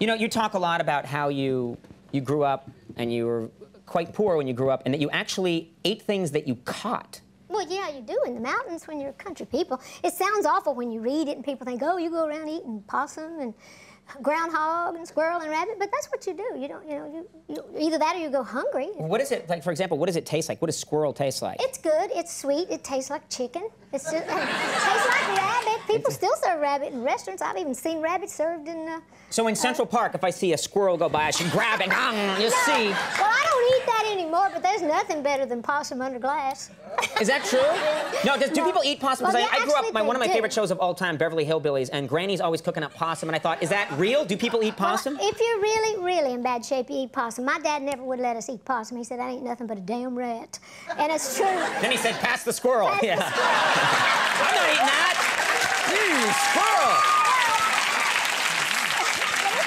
You know, you talk a lot about how you you grew up and you were quite poor when you grew up, and that you actually ate things that you caught. Well, yeah, you do in the mountains when you're country people. It sounds awful when you read it and people think, oh, you go around eating possum and groundhog and squirrel and rabbit, but that's what you do. You don't, you know, you, you either that or you go hungry. What is it like? For example, what does it taste like? What does squirrel taste like? It's good. It's sweet. It tastes like chicken. It's just, it tastes like rabbit. People still serve rabbit in restaurants. I've even seen rabbit served in. Uh, so in Central uh, Park, if I see a squirrel go by, I should grab it. you no. see. Well, I don't eat but there's nothing better than possum under glass. Is that true? no, does, do no. people eat possum? Because well, I, I, grew up, my, one of my do. favorite shows of all time, Beverly Hillbillies, and Granny's always cooking up possum, and I thought, is that real? Do people eat possum? Well, if you're really, really in bad shape, you eat possum. My dad never would let us eat possum. He said, that ain't nothing but a damn rat. And it's true. Then he said, pass the squirrel. Pass yeah. The squirrel. I'm not eating that. Mmm, squirrel.